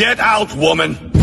Get out, woman!